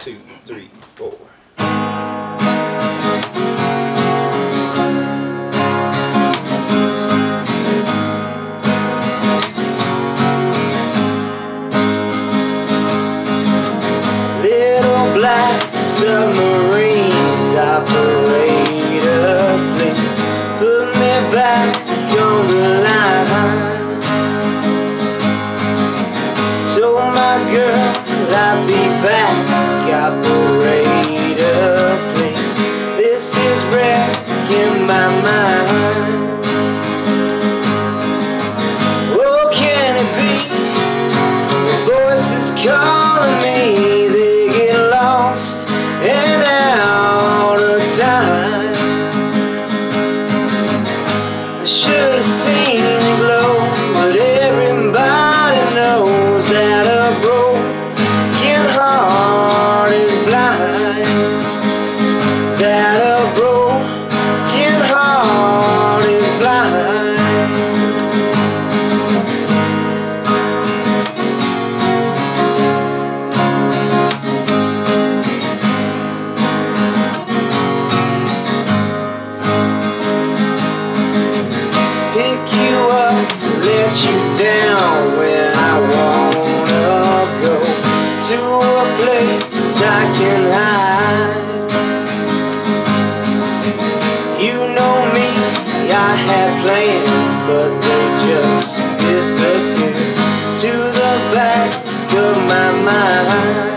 two, three, four. Little black submarines operate a place. Put me back on the line. Told my girl I'd be back. Operate a place. This is wrecking my mind. Oh, can it be? Voices calling me, they get lost and out of time. I should have seen I can hide. You know me, I had plans, but they just disappeared to the back of my mind.